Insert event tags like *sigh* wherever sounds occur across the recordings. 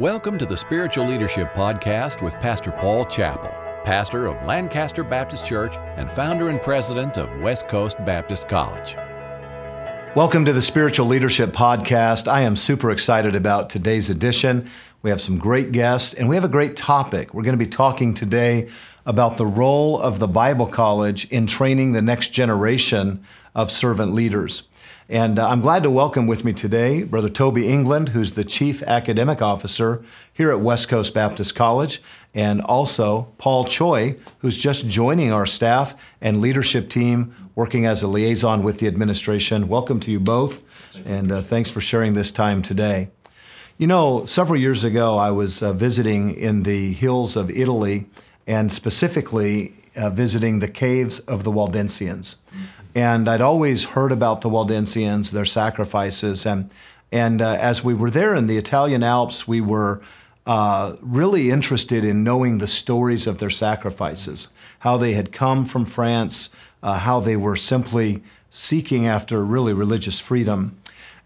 Welcome to the Spiritual Leadership Podcast with Pastor Paul Chappell, pastor of Lancaster Baptist Church and founder and president of West Coast Baptist College. Welcome to the Spiritual Leadership Podcast. I am super excited about today's edition. We have some great guests and we have a great topic. We're going to be talking today about the role of the Bible College in training the next generation of servant leaders. And uh, I'm glad to welcome with me today Brother Tobi England, who's the Chief Academic Officer here at West Coast Baptist College, and also Paul Choi, who's just joining our staff and leadership team working as a liaison with the administration. Welcome to you both, and uh, thanks for sharing this time today. You know, several years ago, I was uh, visiting in the hills of Italy and specifically uh, visiting the caves of the Waldensians. And I'd always heard about the Waldensians, their sacrifices. And, and uh, as we were there in the Italian Alps, we were uh, really interested in knowing the stories of their sacrifices, how they had come from France, uh, how they were simply seeking after really religious freedom.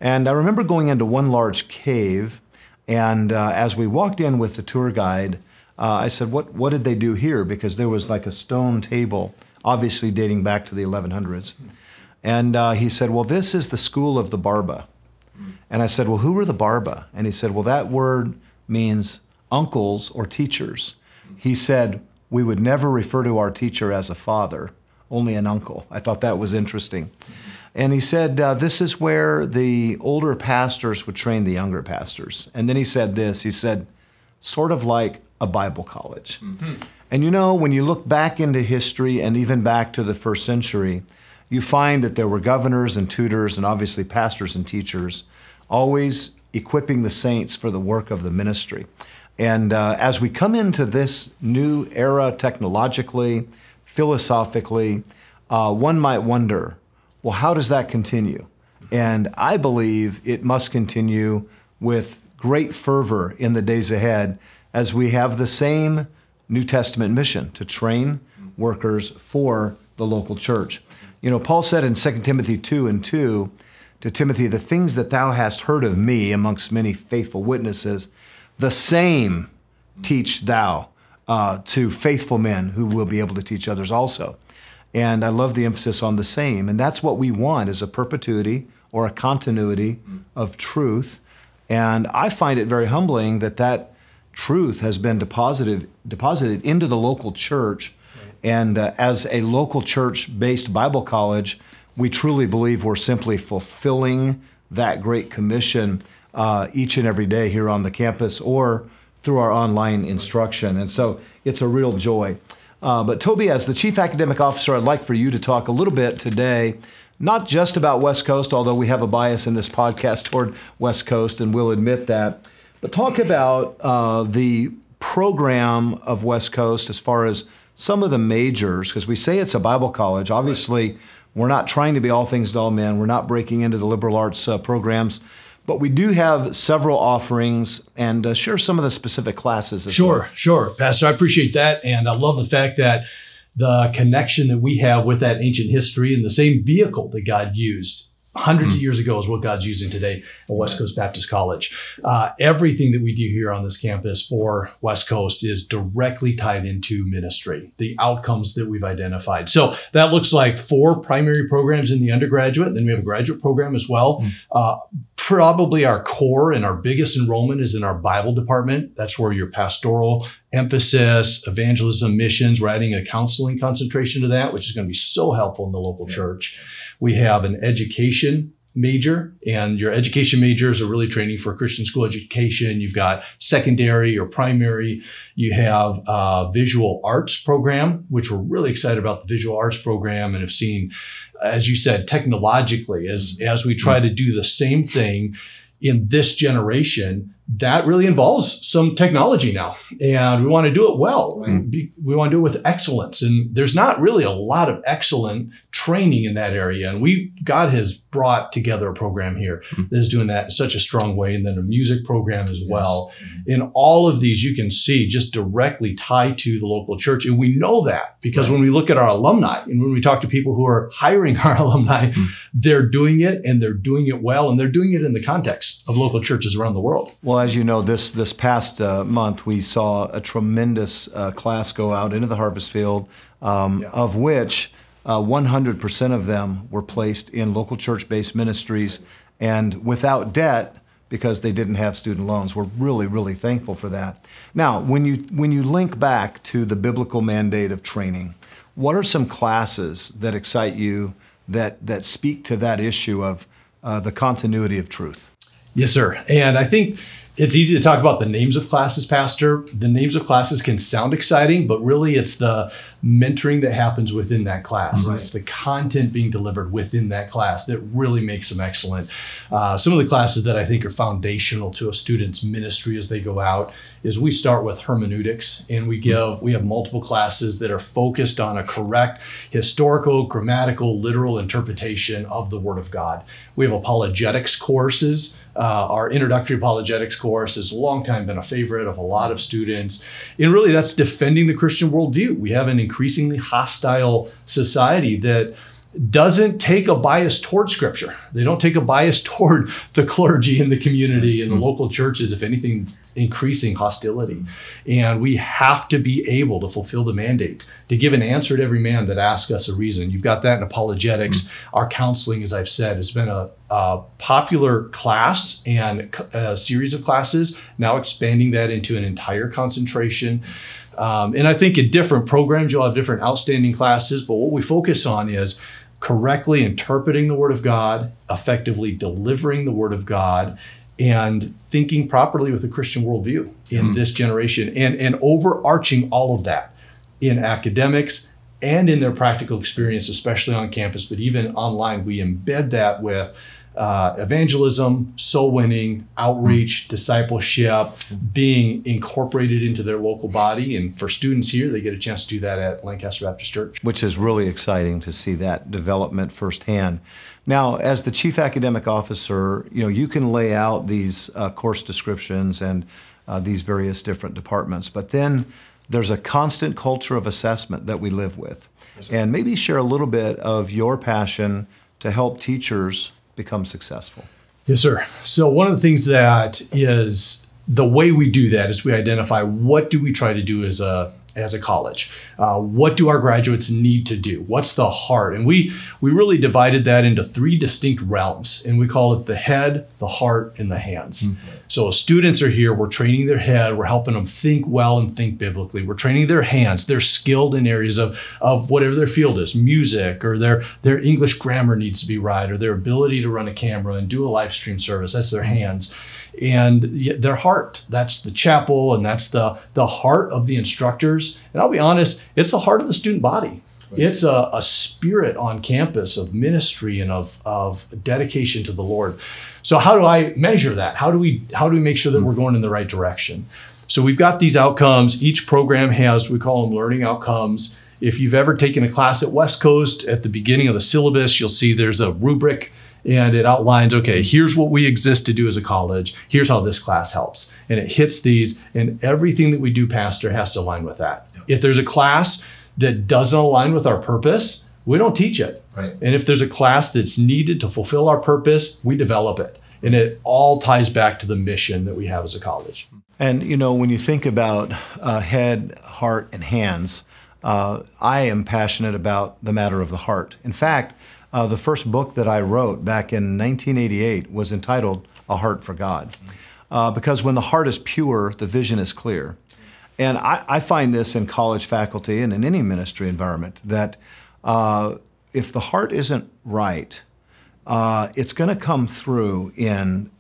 And I remember going into one large cave, and uh, as we walked in with the tour guide, uh, I said, what, what did they do here? Because there was like a stone table obviously dating back to the 1100s. And uh, he said, Well, this is the school of the Barba. And I said, Well, who were the Barba? And he said, Well, that word means uncles or teachers. He said, We would never refer to our teacher as a father, only an uncle. I thought that was interesting. And he said, uh, This is where the older pastors would train the younger pastors. And then he said this he said, sort of like a Bible college. Mm-hmm. And you know, when you look back into history and even back to the first century, you find that there were governors and tutors and obviously pastors and teachers always equipping the saints for the work of the ministry. And uh, as we come into this new era technologically, philosophically, uh, one might wonder well, how does that continue? And I believe it must continue with great fervor in the days ahead as we have the same New Testament mission to train workers for the local church. You know, Paul said in 2 Timothy 2 and 2 to Timothy, The things that thou hast heard of me amongst many faithful witnesses, the same teach thou uh, to faithful men who will be able to teach others also. And I love the emphasis on the same. And that's what we want is a perpetuity or a continuity of truth. And I find it very humbling that that truth has been deposited deposited into the local church. And uh, as a local church based Bible college, we truly believe we're simply fulfilling that great commission uh, each and every day here on the campus or through our online instruction. And so it's a real joy. Uh, but Tobi, as the Chief Academic Officer, I'd like for you to talk a little bit today, not just about West Coast, although we have a bias in this podcast toward West Coast, and we'll admit that, but talk about uh, the program of West Coast as far as some of the majors, because we say it's a Bible college. Obviously, right. we're not trying to be all things to all men. We're not breaking into the liberal arts uh, programs. But we do have several offerings and uh, share some of the specific classes. sure, well. sure, Pastor. I appreciate that. And I love the fact that the connection that we have with that ancient history and the same vehicle that God used hundreds mm. of years ago is what God's using today at West Coast Baptist College. Uh, everything that we do here on this campus for West Coast is directly tied into ministry, the outcomes that we've identified. So that looks like four primary programs in the undergraduate, then we have a graduate program as well. Mm. Uh, probably our core and our biggest enrollment is in our Bible department. That's where your pastoral emphasis, evangelism, missions, we're adding a counseling concentration to that, which is going to be so helpful in the local yeah. church. We have an education major, and your education majors are really training for Christian school education. You've got secondary or primary. You have a visual arts program, which we're really excited about the visual arts program and have seen, as you said, technologically, as, mm-hmm. as we try to do the same thing in this generation that really involves some technology now. And we want to do it well. Right. we want to do it with excellence. And there's not really a lot of excellent training in that area. And we god has brought together a program here mm-hmm. that is doing that in such a strong way and then a music program as yes. well mm-hmm. in all of these you can see just directly tied to the local church and we know that because right. when we look at our alumni and when we talk to people who are hiring *laughs* our alumni mm-hmm. they're doing it and they're doing it well and they're doing it in the context of local churches around the world well Well, as you know, this this past uh, month we saw a tremendous uh, class go out into the harvest field, um, yeah. of which 100% uh, of them were placed in local church-based ministries and without debt because they didn't have student loans. We're really, really thankful for that. Now, when you when you link back to the biblical mandate of training, what are some classes that excite you that that speak to that issue of uh, the continuity of truth? Yes, sir. And I think it's easy to talk about the names of classes, Pastor. The names of classes can sound exciting, but really it's the mentoring that happens within that class. Right. It's the content being delivered within that class that really makes them excellent. Uh, some of the classes that I think are foundational to a student's ministry as they go out is we start with hermeneutics and we give we have multiple classes that are focused on a correct historical grammatical literal interpretation of the word of god we have apologetics courses uh, our introductory apologetics course has long time been a favorite of a lot of students. And really that's defending the christian worldview. We have an increasingly hostile society that doesn't take a bias toward scripture. They don't take a bias *laughs* toward the clergy and the community and the mm-hmm. local churches. If anything, increasing hostility. And we have to be able to fulfill the mandate to give an answer to every man that asks us a reason. You've got that in apologetics. Mm-hmm. Our counseling, as I've said, has been a, a, popular class and a series of classes, now expanding that into an entire concentration. Um, and I think in different programs, you'll have different outstanding classes, but what we focus on is correctly interpreting the Word of God, effectively delivering the Word of God, and thinking properly with a Christian worldview in mm this generation, and, and overarching all of that in academics and in their practical experience, especially on campus, but even online, we embed that with uh, evangelism, soul winning, outreach, discipleship, being incorporated into their local body. And for students here, they get a chance to do that at Lancaster Baptist Church. Which is really exciting to see that development firsthand. Now, as the chief academic officer, you know you can lay out these uh, course descriptions and uh, these various different departments, but then there's a constant culture of assessment that we live with. Yes, and maybe share a little bit of your passion to help teachers become successful? Yes, sir. So, one of the things that is the way we do that is we identify what do we try to do as a as a college. Uh, what do our graduates need to do? What's the heart? And we we really divided that into three distinct realms and we call it the head the heart and the hands. Mm-hmm. so students are here we're training their head we're helping them think well and think biblically. We're training their hands. They're skilled in areas of of whatever their field is music or their their english grammar needs to be right or their ability to run a camera and do a live stream service that's their hands and their heart. That's the chapel, and that's the the heart of the instructors. And I'll be honest, it's the heart of the student body. It's a, a spirit on campus of ministry and of, of dedication to the Lord. So how do I measure that? How do we how do we make sure that hmm. we're going in the right direction? So we've got these outcomes. Each program has we call them learning outcomes. If you've ever taken a class at West Coast, at the beginning of the syllabus, you'll see there's a rubric and it outlines okay here's what we exist to do as a college. Here's how this class helps. And it hits these and everything that we do pastor has to align with that. Yep. if there's a class that doesn't align with our purpose we don't teach it. Right. and if there's a class that's needed to fulfill our purpose we develop it. And it all ties back to the mission that we have as a college. And you know when you think about uh, head heart and hands uh, i am passionate about the matter of the heart. In fact uh, the first book that I wrote back in 1988 was entitled A Heart for God. Uh, because when the heart is pure, the vision is clear. And I, I, find this in college faculty and in any ministry environment that uh, if the heart isn't right, uh, it's going to come through in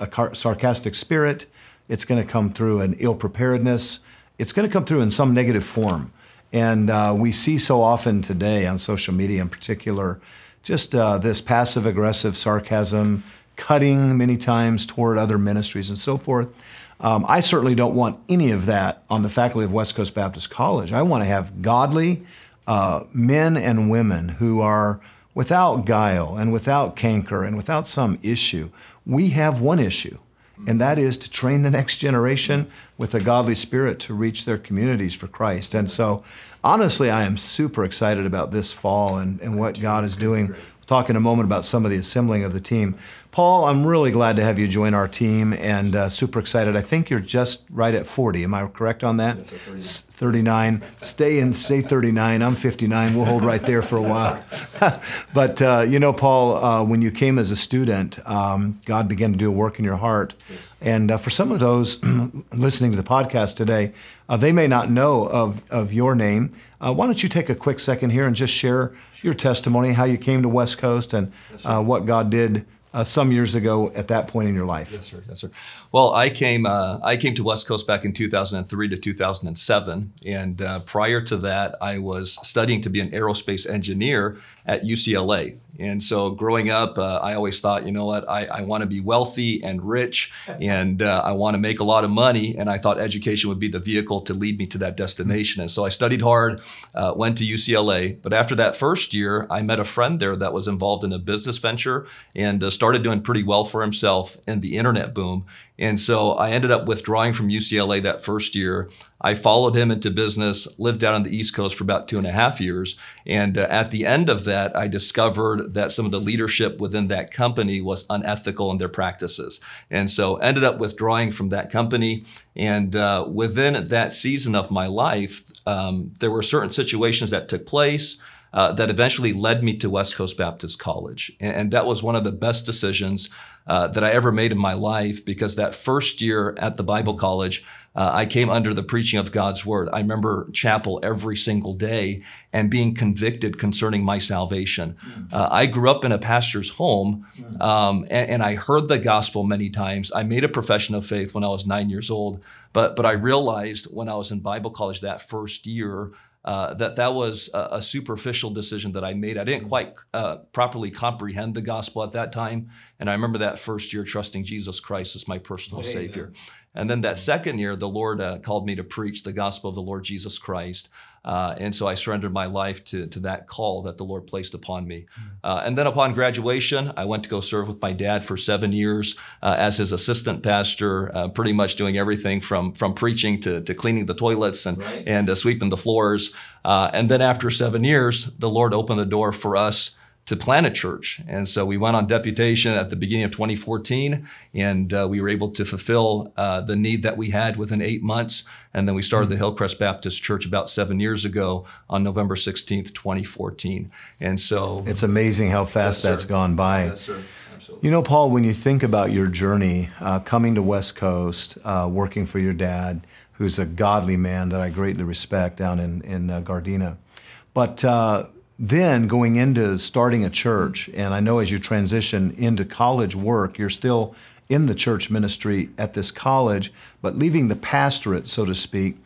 a sarcastic spirit, it's going to come through in ill preparedness, it's going to come through in some negative form. And uh, we see so often today on social media in particular just uh, this passive aggressive sarcasm, cutting many times toward other ministries and so forth. Um, I certainly don't want any of that on the faculty of West Coast Baptist College. I want to have godly uh, men and women who are without guile and without canker and without some issue. We have one issue, and that is to train the next generation with a godly spirit to reach their communities for Christ. And so honestly, I am super excited about this fall and, and what God is doing. We'll talk in a moment about some of the assembling of the team. Paul, I'm really glad to have you join our team and uh, super excited. I think you're just right at 40. Am I correct on that? Yes, 39. 39. Stay in, stay 39. I'm 59. We'll hold right there for a while. *laughs* but uh, you know, Paul, uh, when you came as a student, um, God began to do a work in your heart. And uh, for some of those *clears throat* listening to the podcast today, uh, they may not know of, of your name. Uh, why don't you take a quick second here and just share your testimony, how you came to West Coast, and what God did uh, some years ago at that point in your life. Yes, sir. Yes, sir. Well, I came uh, I came to West Coast back in 2003 to 2007, and uh, prior to that, I was studying to be an aerospace engineer at UCLA. And so growing up, uh, I always thought, you know what, I, I want to be wealthy and rich *laughs* and uh, I want to make a lot of money. And I thought education would be the vehicle to lead me to that destination. And so I studied hard, uh, went to UCLA. But after that first year, I met a friend there that was involved in a business venture and uh, started doing pretty well for himself in the internet boom. And so I ended up withdrawing from UCLA that first year. I followed him into business, lived out on the East Coast for about two and a half years. And uh, at the end of that, I discovered that some of the leadership within that company was unethical in their practices. And so ended up withdrawing from that company. And uh, within that season of my life, um, there were certain situations that took place. Uh, that eventually led me to West Coast Baptist College. And, and that was one of the best decisions uh, that I ever made in my life because that first year at the Bible college, uh, I came under the preaching of God's word. I remember chapel every single day and being convicted concerning my salvation. Uh, I grew up in a pastor's home um, and, and, I heard the gospel many times. I made a profession of faith when I was nine years old, but, but I realized when I was in Bible college that first year uh, that that was a, a, superficial decision that I made. I didn't quite uh, properly comprehend the gospel at that time, and I remember that first year trusting Jesus Christ as my personal Amen. Savior. And then that second year, the Lord uh, called me to preach the gospel of the Lord Jesus Christ. Uh, and so I surrendered my life to, to that call that the Lord placed upon me. Hmm. Uh, and then upon graduation, I went to go serve with my dad for seven years uh, as his assistant pastor, uh, pretty much doing everything from, from preaching to, to cleaning the toilets and, right. and uh, sweeping the floors. Uh, and then after seven years, the Lord opened the door for us to plant a church. And so we went on deputation at the beginning of 2014, and uh, we were able to fulfill uh, the need that we had within eight months. And then we started the Hillcrest Baptist Church about seven years ago on November 16th, 2014. And so it's amazing how fast yes, that's gone by. Yes, sir. Absolutely. You know, Paul, when you think about your journey uh, coming to West Coast, uh, working for your dad, who's a godly man that I greatly respect down in, in uh, Gardena, but uh, then going into starting a church, and I know as you transition into college work, you're still in the church ministry at this college, but leaving the pastorate, so to speak.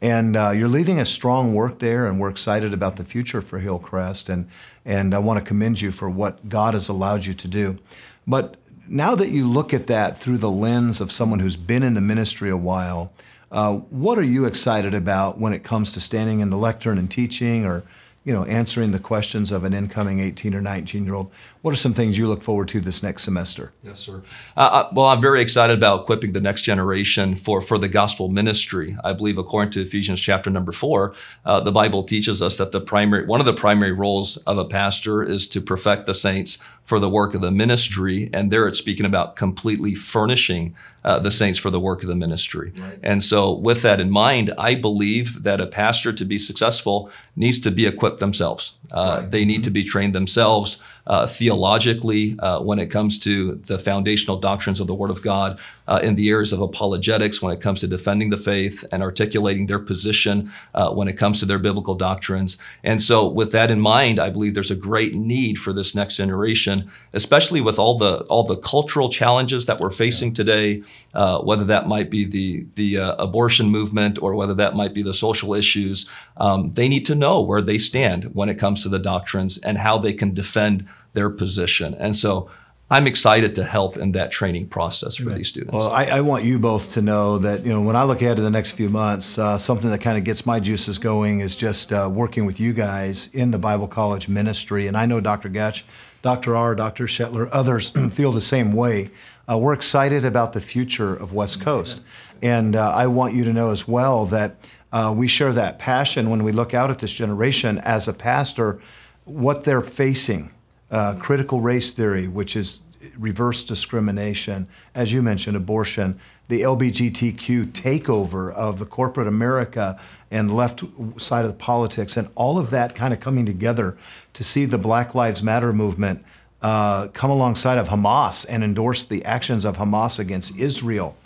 And uh, you're leaving a strong work there, and we're excited about the future for Hillcrest. And, and I want to commend you for what God has allowed you to do. But now that you look at that through the lens of someone who's been in the ministry a while, uh, what are you excited about when it comes to standing in the lectern and teaching or you know, answering the questions of an incoming 18 or 19 year old. What are some things you look forward to this next semester? Yes, sir. Uh, uh, well, I'm very excited about equipping the next generation for, for the gospel ministry. I believe, according to Ephesians chapter number four, uh, the Bible teaches us that the primary one of the primary roles of a pastor is to perfect the saints for the work of the ministry. And there it's speaking about completely furnishing uh, the saints for the work of the ministry. Right. And so, with that in mind, I believe that a pastor to be successful needs to be equipped themselves. Uh, right. They need mm-hmm. to be trained themselves theologically uh, when it comes to the foundational doctrines of the Word of God, uh, in the areas of apologetics when it comes to defending the faith and articulating their position uh, when it comes to their biblical doctrines. And so, with that in mind, I believe there's a great need for this next generation, especially with all the all the cultural challenges that we're facing today. Uh, whether that might be the the uh, abortion movement or whether that might be the social issues, um, they need to know where they stand when it comes to the doctrines and how they can defend their position. And so I'm excited to help in that training process for right. these students. Well, I, I, want you both to know that you know when I look ahead to the next few months, uh, something that kind of gets my juices going is just uh, working with you guys in the Bible College ministry. And I know Dr. Goetsch, Dr. R, Dr. Shetler, others *clears throat* feel the same way. Uh, we're excited about the future of West Coast, and uh, I want you to know as well that uh, we share that passion when we look out at this generation as a pastor, what they're facing uh, critical race theory, which is reverse discrimination, as you mentioned, abortion, the LBGTQ takeover of the corporate America and left side of the politics, and all of that kind of coming together to see the Black Lives Matter movement uh, come alongside of Hamas and endorse the actions of Hamas against Israel.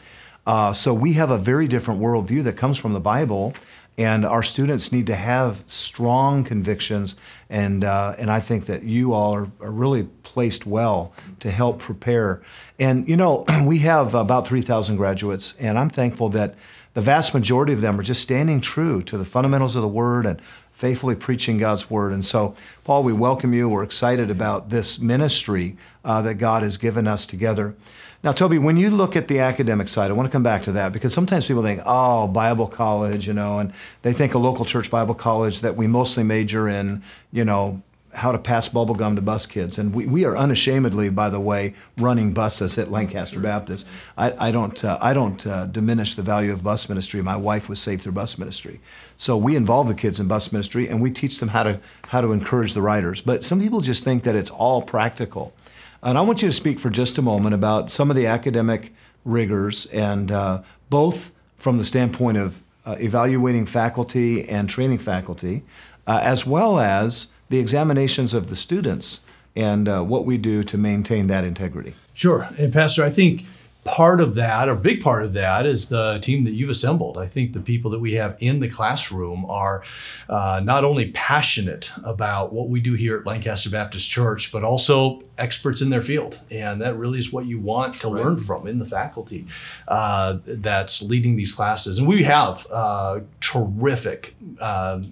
Uh, so we have a very different worldview that comes from the Bible, and our students need to have strong convictions. And uh, and I think that you all are, are really placed well to help prepare. And you know, *clears throat* we have about 3,000 graduates, and I'm thankful that the vast majority of them are just standing true to the fundamentals of the Word and faithfully preaching God's Word. And so, Paul, we welcome you. We're excited about this ministry uh, that God has given us together. Now, Tobi, when you look at the academic side, I want to come back to that because sometimes people think, oh, Bible college, you know, and they think a local church Bible college that we mostly major in, you know, how to pass bubble gum to bus kids. And we, we are unashamedly, by the way, running buses at Lancaster Baptist. I, I don't, uh, I don't uh, diminish the value of bus ministry. My wife was saved through bus ministry. So we involve the kids in bus ministry and we teach them how to, how to encourage the riders. But some people just think that it's all practical. And I want you to speak for just a moment about some of the academic rigors and uh, both from the standpoint of uh, evaluating faculty and training faculty, uh, as well as the examinations of the students and uh, what we do to maintain that integrity. Sure. And Pastor, I think part of that, or a big part of that, is the team that you've assembled. I think the people that we have in the classroom are uh, not only passionate about what we do here at Lancaster Baptist Church, but also experts in their field. And that really is what you want to right. learn from in the faculty uh, that's leading these classes. And we have uh, terrific uh,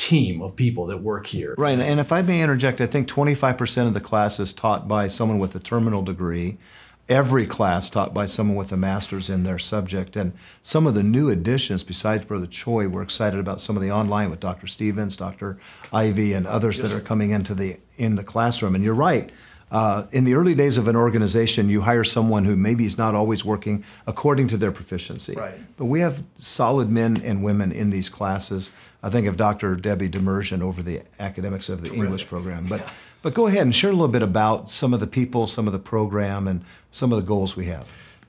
team of people that work here. Right, and if I may interject, I think 25% of the class is taught by someone with a terminal degree. Every class taught by someone with a master's in their subject. And some of the new additions, besides Brother Choi, we're excited about some of the online with Dr. Stevens, Dr. Ivy, and others yes, that are coming into the in the classroom. And you're right. Uh, in the early days of an organization, you hire someone who maybe is not always working according to their proficiency. Right. But we have solid men and women in these classes I think of Dr. Debbie Demersion over the academics of the Terrific. English program. But, yeah. but go ahead and share a little bit about some of the people, some of the program, and some of the goals we have.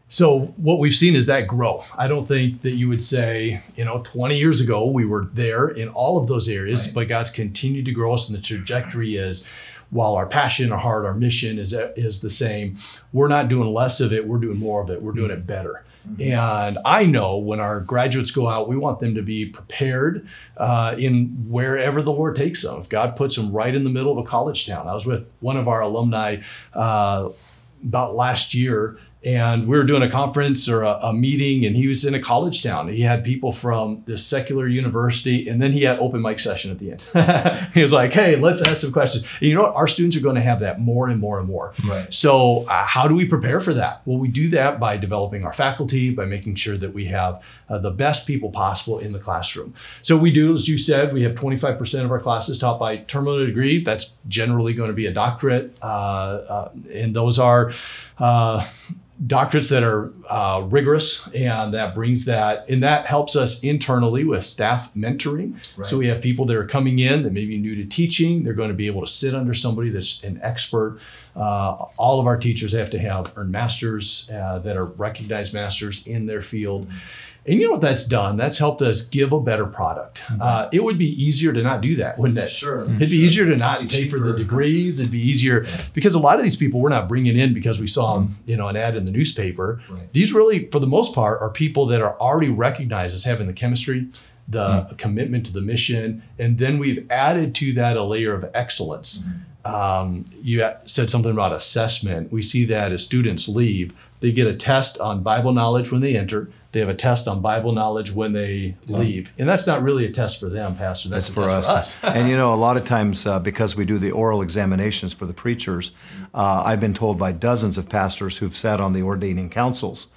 So what we've seen is that grow. I don't think that you would say, you know, 20 years ago we were there in all of those areas, right. but God's continued to grow us, and the trajectory is while our passion, our heart, our mission is is the same, we're not doing less of it. We're doing more of it. We're doing it better. Mm-hmm. And I know when our graduates go out, we want them to be prepared uh, in wherever the Lord takes them. If God puts them right in the middle of a college town, I was with one of our alumni uh, about last year and we were doing a conference or a, a, meeting and he was in a college town. He had people from this secular university and then he had open mic session at the end. *laughs* He was like hey let's ask some questions. And you know what? Our students are going to have that more and more and more. Right. So uh, how do we prepare for that? Well we do that by developing our faculty by making sure that we have uh, the best people possible in the classroom. So we do as you said we have 25% of our classes taught by terminal degree. That's generally going to be a doctorate uh, uh and those are uh, doctorates that are uh, rigorous and that brings that and that helps us internally with staff mentoring. Right. so we have people that are coming in that may be new to teaching. They're going to be able to sit under somebody that's an expert. Uh, all of our teachers have to have earned masters uh, that are recognized masters in their field. mm-hmm and you know what that's done? That's helped us give a better product. Mm-hmm. Uh, it would be easier to not do that, wouldn't it? Sure. It'd be sure. easier to not pay for the degrees. It'd be easier because a lot of these people we're not bringing in because we saw them, you know, an ad in the newspaper. Right. These really, for the most part, are people that are already recognized as having the chemistry, the mm-hmm. commitment to the mission, and then we've added to that a layer of excellence. Mm-hmm. Um, you said something about assessment. We see that as students leave, they get a test on Bible knowledge when they enter they have a test on Bible knowledge when they yeah. leave, and that's not really a test for them, Pastor. That's, that's for, us. for, us. and you *laughs* know, a lot of times uh, because we do the oral examinations for the preachers, uh, I've been told by dozens of pastors who've sat on the ordaining councils,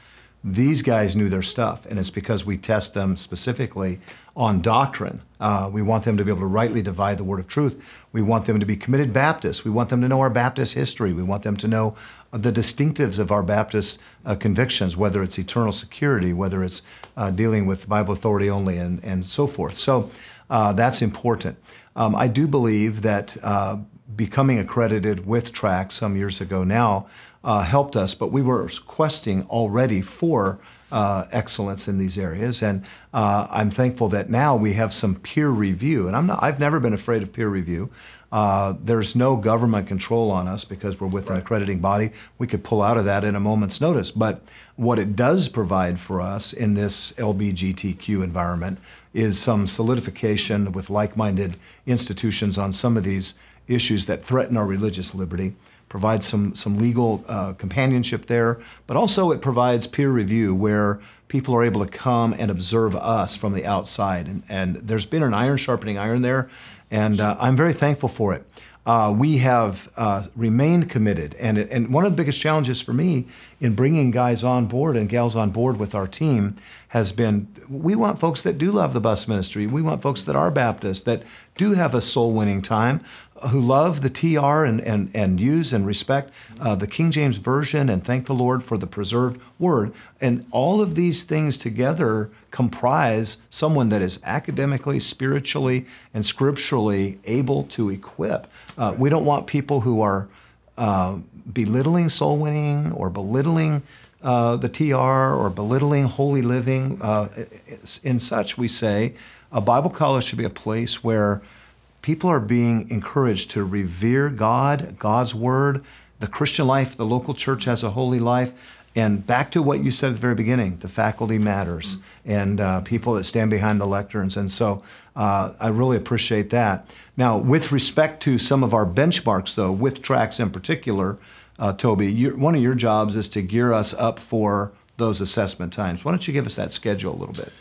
these guys knew their stuff, and it's because we test them specifically on doctrine. Uh, we want them to be able to rightly divide the word of truth. We want them to be committed Baptists. We want them to know our Baptist history. We want them to know the distinctives of our Baptist uh, convictions, whether it's eternal security, whether it's uh, dealing with Bible authority only, and, and so forth. So uh, that's important. Um, I do believe that uh, becoming accredited with TRACS some years ago now uh, helped us, but we were questing already for uh, excellence in these areas. And uh, I'm thankful that now we have some peer review. And I'm not, I've never been afraid of peer review. Uh, there's no government control on us because we're with right. an accrediting body. We could pull out of that in a moment's notice. But what it does provide for us in this LBGTQ environment is some solidification with like minded institutions on some of these issues that threaten our religious liberty provides some, some legal uh, companionship there, but also it provides peer review where people are able to come and observe us from the outside. And, and there's been an iron sharpening iron there, and uh, I'm very thankful for it. Uh, we have uh, remained committed. And, and one of the biggest challenges for me in bringing guys on board and gals on board with our team has been we want folks that do love the bus ministry. We want folks that are Baptist, that do have a soul winning time, who love the TR and, and, and use and respect uh, the King James Version and thank the Lord for the preserved word. And all of these things together comprise someone that is academically, spiritually, and scripturally able to equip. Uh, we don't want people who are uh, belittling soul winning or belittling uh, the TR or belittling holy living. Uh, in such, we say a Bible college should be a place where people are being encouraged to revere God, God's Word, the Christian life, the local church has a holy life. And back to what you said at the very beginning, the faculty matters and uh, people that stand behind the lecterns. And so uh, I really appreciate that. Now, with respect to some of our benchmarks, though, with TRACS in particular, uh, Tobi, one of your jobs is to gear us up for those assessment times. Why don't you give us that schedule a little bit?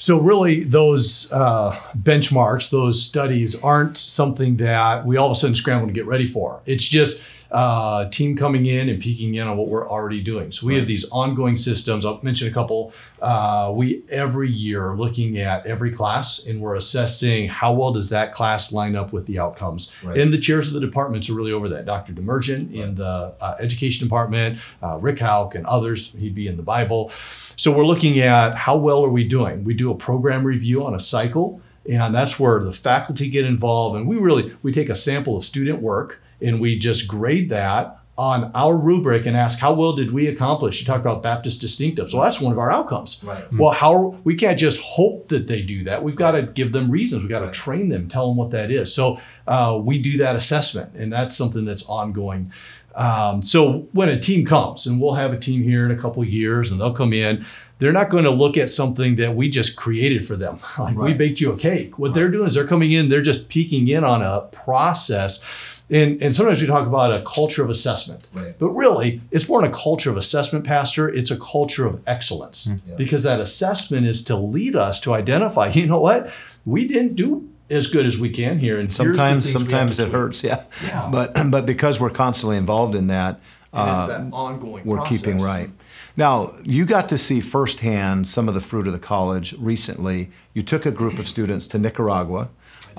So really, those uh, benchmarks, those studies, aren't something that we all of a sudden scramble to get ready for. It's just uh, team coming in and peeking in on what we're already doing. So we right. have these ongoing systems. I'll mention a couple. Uh, we every year looking at every class and we're assessing how well does that class line up with the outcomes. Right. And the chairs of the departments are really over that. Dr. Demergent right. in the uh, education department, uh, Rick Hauk and others. He'd be in the Bible. So we're looking at how well are we doing. We do a program review on a cycle and that's where the faculty get involved and we really we take a sample of student work and we just grade that on our rubric and ask how well did we accomplish? You talk about baptist distinctives well that's one of our outcomes. Right. well how we can't just hope that they do that. We've got to give them reasons. We've got to right. train them tell them what that is. So uh, we do that assessment and that's something that's ongoing. Um, so when a team comes and we'll have a team here in a couple years and they'll come in they're not going to look at something that we just created for them. *laughs* Like right. we baked you a cake. What they're doing is they're coming in they're just peeking in on a process and, and sometimes we talk about a culture of assessment, right. but really it's more than a culture of assessment, Pastor. It's a culture of excellence mm-hmm. because that assessment is to lead us to identify, *laughs* you know what, we didn't do as good as we can here. And sometimes, sometimes it hurts, yeah. yeah. But *clears throat* but because we're constantly involved in that, uh, that ongoing. We're process. keeping right. Now, you got to see firsthand some of the fruit of the college recently. You took a group of students to Nicaragua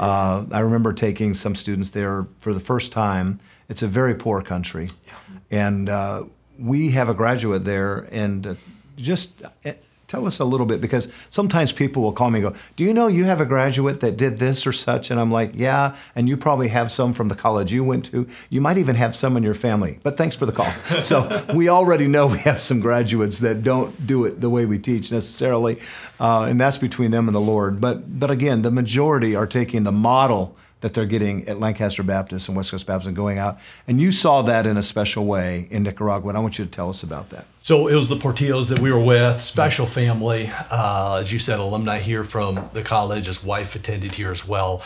uh, I remember taking some students there for the first time. It's a very poor country, and uh, we have a graduate there, and uh, just uh, Tell us a little bit because sometimes people will call me and go, Do you know you have a graduate that did this or such? And I'm like, Yeah, and you probably have some from the college you went to. You might even have some in your family, but thanks for the call. *laughs* so we already know we have some graduates that don't do it the way we teach necessarily, uh, and that's between them and the Lord. But, but again, the majority are taking the model that they're getting at Lancaster Baptist and West Coast Baptist and going out. And you saw that in a special way in Nicaragua. And I want you to tell us about that. So it was the Portillos that we were with, special family. Uh, as you said, alumni here from the college. His wife attended here as well.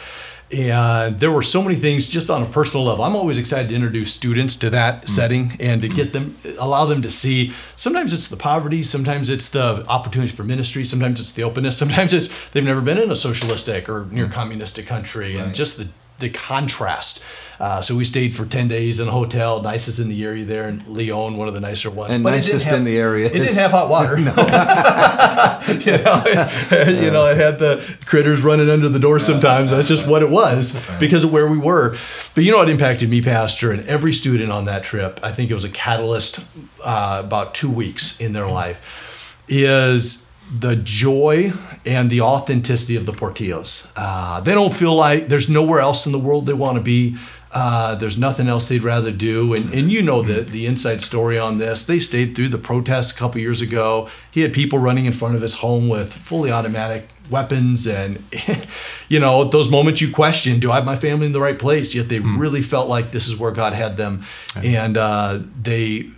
And there were so many things just on a personal level. I'm always excited to introduce students to that mm. setting and to get them, allow them to see. Sometimes it's the poverty, sometimes it's the opportunities for ministry, sometimes it's the openness, *laughs* sometimes it's they've never been in a socialistic or near mm. communistic country, right. and just the the contrast. Uh, so we stayed for 10 days in a hotel, nicest in the area there in Leon, one of the nicer ones. And but nicest have, in the area. It didn't have hot water. *laughs* no. *laughs* you, know, it, *laughs* you know, it had the critters running under the door sometimes. That's just what it was because of where we were. But you know what impacted me, Pastor, and every student on that trip, I think it was a catalyst uh, about two weeks in their life, is the joy and the authenticity of the Portillos. Uh, they don't feel like there's nowhere else in the world they want to be. Uh, there's nothing else they'd rather do. And, and you know the, the inside story on this. They stayed through the protests a couple years ago. He had people running in front of his home with fully automatic weapons. And, *laughs* you know, those moments you question do I have my family in the right place? Yet they mm. really felt like this is where God had them. And uh, they,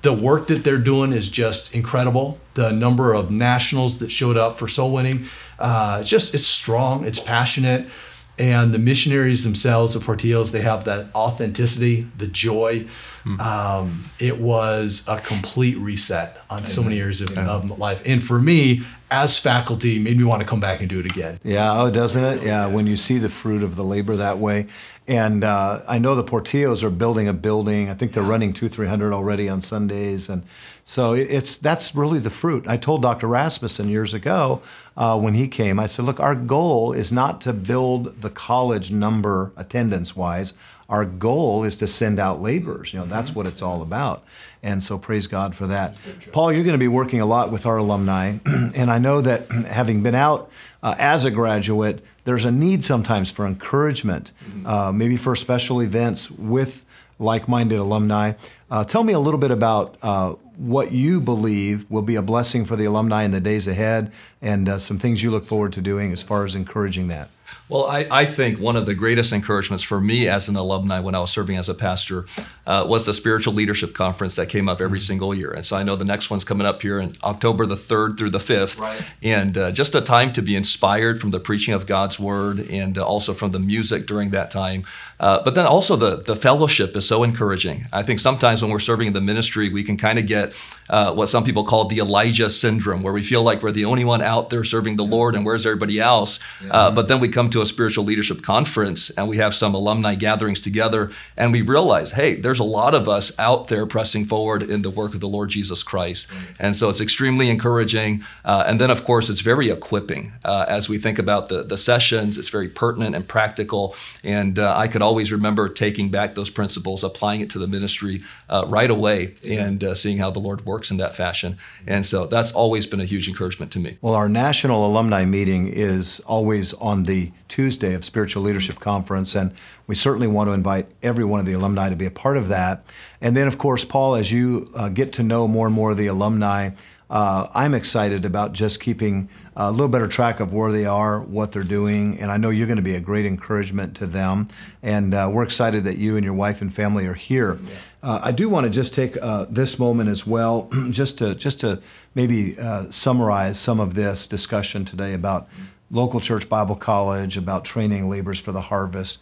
the work that they're doing is just incredible. The number of nationals that showed up for soul winning, uh, just it's strong, it's passionate and the missionaries themselves, the Portillos, they have that authenticity, the joy. Mm. Um, it was a complete reset on Amen. so many years of, of, life. And for me, as faculty, made me want to come back and do it again. Yeah, oh, doesn't it? Yeah, when you see the fruit of the labor that way. And uh, I know the Portillos are building a building. I think they're running two, three hundred already on Sundays, and so it's that's really the fruit. I told Dr. Rasmussen years ago uh, when he came, I said, look, our goal is not to build the college number attendance wise. Our goal is to send out laborers. You know, that's what it's all about. And so praise God for that. Paul, you're going to be working a lot with our alumni. *clears throat* and I know that *clears throat* having been out uh, as a graduate, there's a need sometimes for encouragement, uh, maybe for special events with like minded alumni. Uh, tell me a little bit about uh, what you believe will be a blessing for the alumni in the days ahead and uh, some things you look forward to doing as far as encouraging that. Well, I, I, think one of the greatest encouragements for me as an alumni when I was serving as a pastor uh, was the spiritual leadership conference that came up every mm-hmm. single year. And so I know the next one's coming up here in October the 3rd through the 5th. Right. And uh, just a time to be inspired from the preaching of God's word and uh, also from the music during that time. Uh, but then also the, the fellowship is so encouraging. I think sometimes when we're serving in the ministry, we can kind of get uh, what some people call the Elijah syndrome, where we feel like we're the only one out there serving the Lord and where's everybody else? Yeah. Uh, but then we come to a spiritual leadership conference and we have some alumni gatherings together and we realize, hey, there's a lot of us out there pressing forward in the work of the Lord Jesus Christ. Right. And so it's extremely encouraging. Uh, and then, of course, it's very equipping uh, as we think about the, the sessions. It's very pertinent and practical. And uh, I could always remember taking back those principles, applying it to the ministry uh, right away, and uh, seeing how the Lord works in that fashion. And so that's always been a huge encouragement to me. Well, our national alumni meeting is always on the Tuesday of Spiritual Leadership Conference, and we certainly want to invite every one of the alumni to be a part of that. And then, of course, Paul, as you uh, get to know more and more of the alumni, uh, I'm excited about just keeping a little better track of where they are, what they're doing, and I know you're going to be a great encouragement to them. And uh, we're excited that you and your wife and family are here. Yeah. Uh, I do want to just take uh, this moment as well, *clears throat* just to just to maybe uh, summarize some of this discussion today about local church Bible college, about training laborers for the harvest,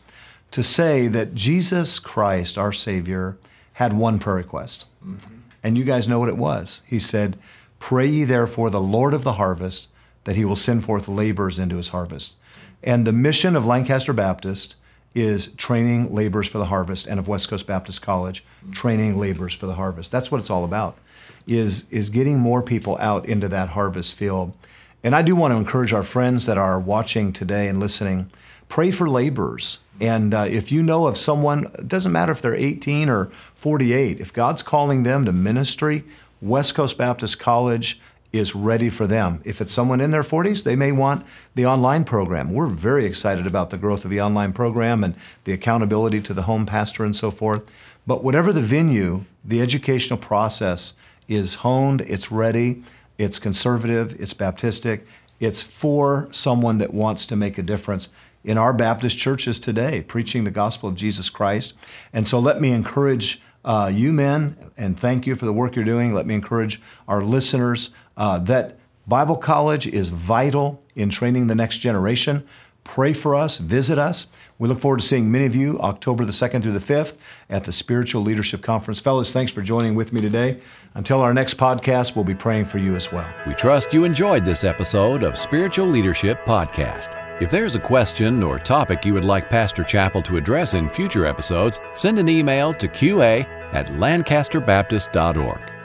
to say that Jesus Christ, our Savior, had one prayer request. Mm-hmm. And you guys know what it was. He said, Pray ye therefore the Lord of the harvest that he will send forth laborers into his harvest. And the mission of Lancaster Baptist is training laborers for the harvest and of West Coast Baptist College training laborers for the harvest. That's what it's all about. Is is getting more people out into that harvest field. And I do want to encourage our friends that are watching today and listening, pray for laborers. And uh, if you know of someone, it doesn't matter if they're 18 or 48, if God's calling them to ministry, West Coast Baptist College is ready for them. If it's someone in their 40s, they may want the online program. We're very excited about the growth of the online program and the accountability to the home pastor and so forth. But whatever the venue, the educational process is honed, it's ready, it's conservative, it's Baptistic, it's for someone that wants to make a difference in our Baptist churches today, preaching the gospel of Jesus Christ. And so let me encourage uh, you men, and thank you for the work you're doing. Let me encourage our listeners uh, that Bible college is vital in training the next generation. Pray for us, visit us. We look forward to seeing many of you October the 2nd through the 5th at the Spiritual Leadership Conference. Fellas, thanks for joining with me today. Until our next podcast, we'll be praying for you as well. We trust you enjoyed this episode of Spiritual Leadership Podcast. If there's a question or topic you would like Pastor Chappell to address in future episodes, send an email to qa at lancasterbaptist.org.